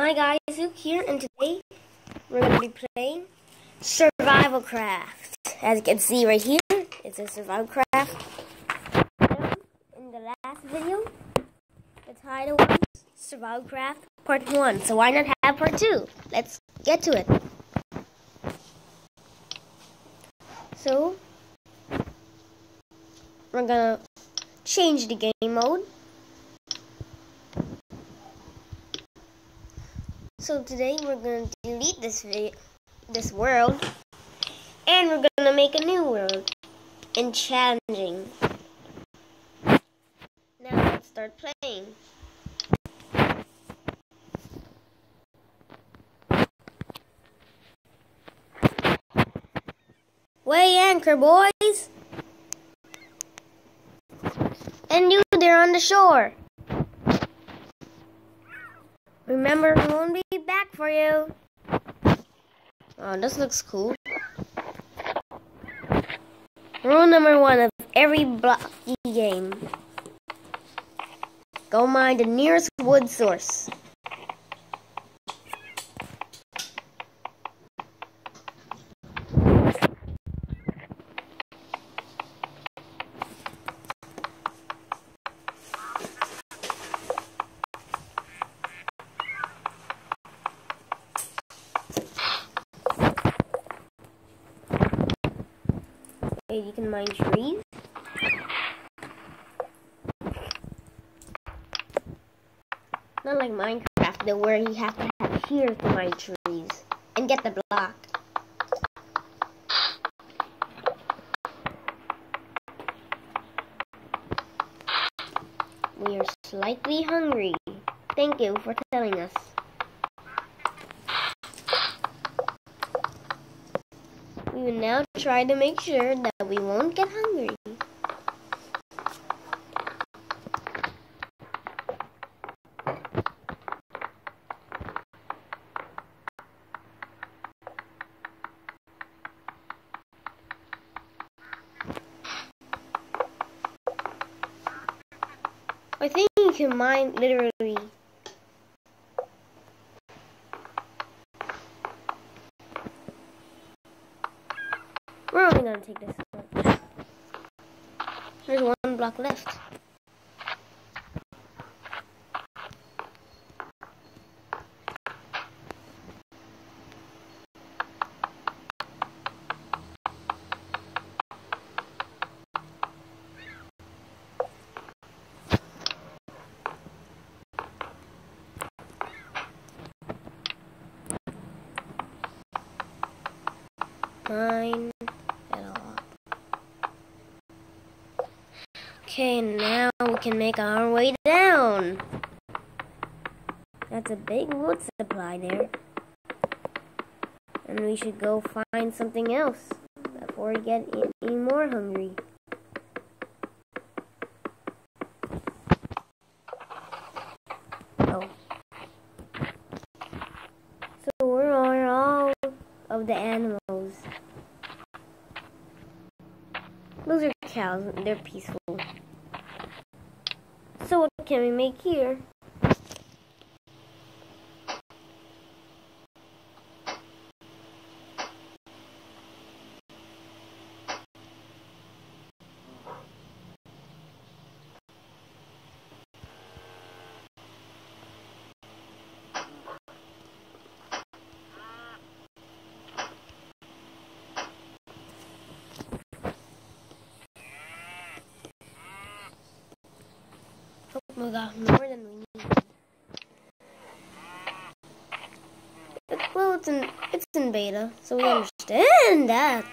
Hi guys, Luke here, and today we're going to be playing Survivalcraft. As you can see right here, it's a Survivalcraft. In the last video, the title was Survivalcraft Part 1, so why not have Part 2? Let's get to it. So, we're gonna change the game mode. So today we're gonna delete this video, this world, and we're gonna make a new world and challenging. Now let's start playing. Weigh anchor, boys! And you there on the shore. Remember, we back for you. Oh, this looks cool. Rule number one of every blocky game. Go mine the nearest wood source. You can mine trees. Not like Minecraft, though, where you have to have here to mine trees and get the block. We are slightly hungry. Thank you for telling us. Now try to make sure that we won't get hungry. I think you can mine literally We're only gonna take this. There's one block left. Mine it all up. Okay, now we can make our way down. That's a big wood supply there. And we should go find something else before we get any more hungry. Oh. So where are all of the animals? Those are cows. They're peaceful. Can we make here? My god, more than we need. Well, it's in it's in beta, so we understand that.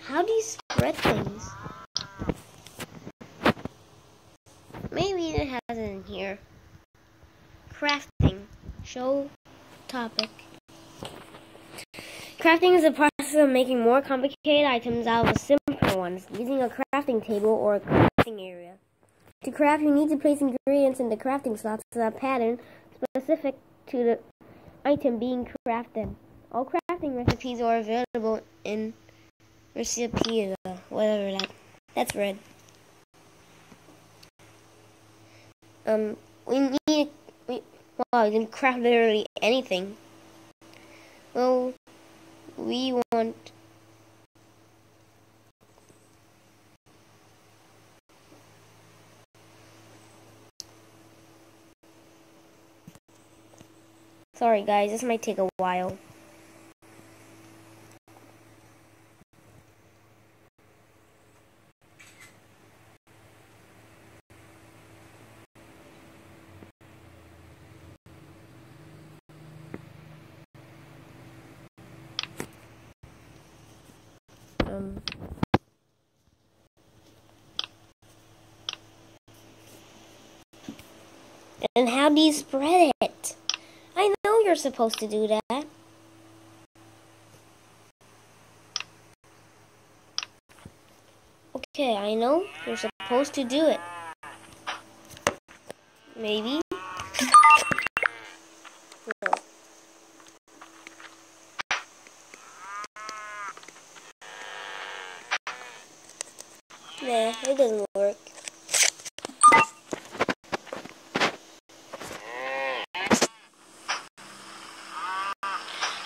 How do you spread things? Maybe it has it in here. Crafting. Show topic. Crafting is the process of making more complicated items out of simpler ones, using a crafting table or a crafting area. To craft, you need to place ingredients in the crafting slots in a pattern specific to the item being crafted. All crafting recipes are available in recipe, whatever that. That's red. Um, we need. Wow, you can craft literally anything. Well, we want. Sorry guys, this might take a while. Um, and how do you spread it? I know you're supposed to do that. Okay, I know you're supposed to do it. Maybe. No. Nah, it doesn't work.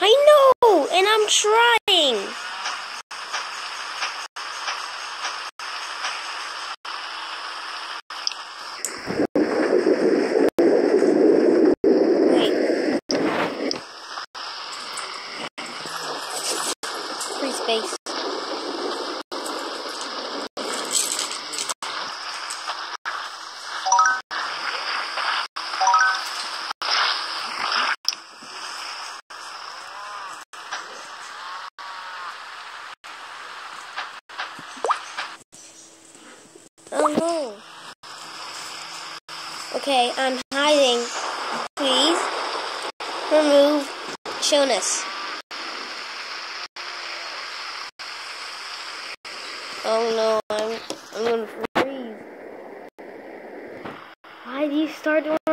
I know, and I'm trying. Wait. Free space. Oh no. Okay, I'm hiding. Please remove Jonas. Oh no, I'm I'm gonna freeze. Why do you start raining?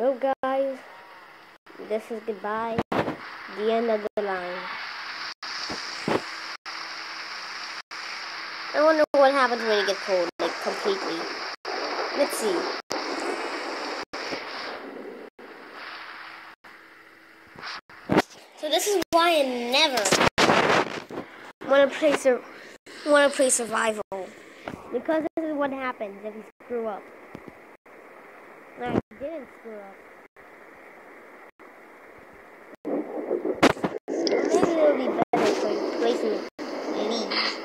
Well, guys, this is goodbye. The end of the line. I wonder what happens when you get cold, like completely. Let's see. So this is why I never want to play sur- want to play survival because this is what happens if you screw up. Didn't screw up. Maybe it'll be better for placing leaves.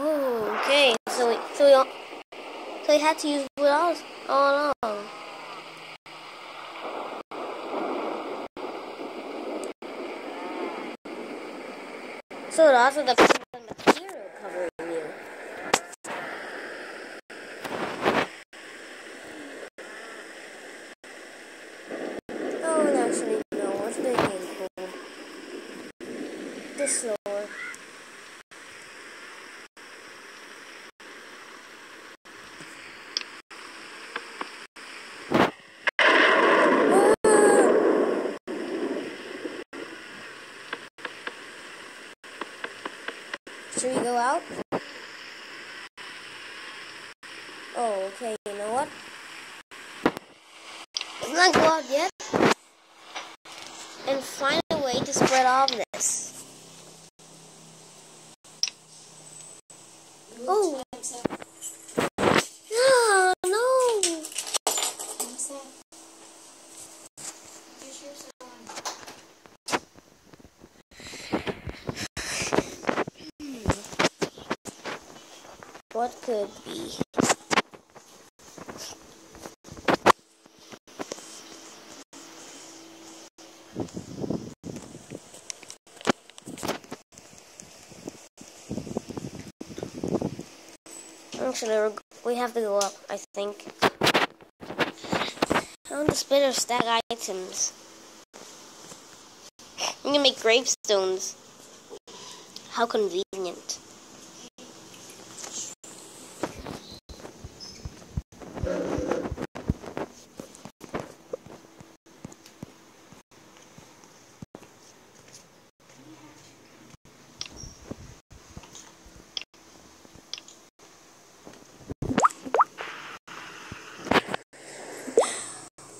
Oh, okay. So we, so we, all- so we had to use wood all, all along. So depends on the material covering you. Oh, and actually, no. What's the game called? This slower. Should we go out? Oh, okay, you know what? Let's not go out yet. And find a way to spread all of this. Oh. Could be. Actually, we have to go up, I think. I want to our stack items. I'm gonna make gravestones. How convenient.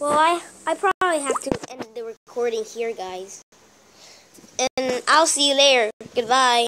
Well, I, I have to end the recording here, guys. And I'll see you later. Goodbye.